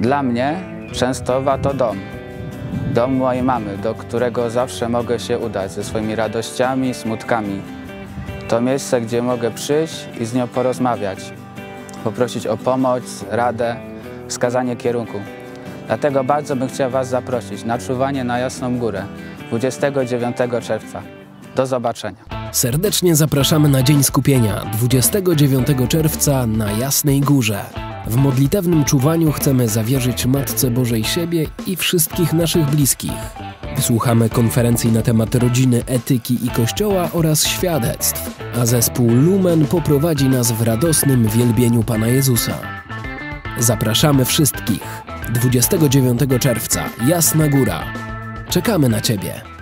Dla mnie Częstochowa to dom. Dom mojej mamy, do którego zawsze mogę się udać ze swoimi radościami, smutkami. To miejsce, gdzie mogę przyjść i z nią porozmawiać, poprosić o pomoc, radę, wskazanie kierunku. Dlatego bardzo bym chciał Was zaprosić na czuwanie na Jasną Górę 29 czerwca. Do zobaczenia. Serdecznie zapraszamy na Dzień Skupienia 29 czerwca na Jasnej Górze. W modlitewnym czuwaniu chcemy zawierzyć Matce Bożej siebie i wszystkich naszych bliskich. Wysłuchamy konferencji na temat rodziny, etyki i kościoła oraz świadectw, a zespół Lumen poprowadzi nas w radosnym wielbieniu Pana Jezusa. Zapraszamy wszystkich. 29 czerwca, Jasna Góra. Czekamy na Ciebie.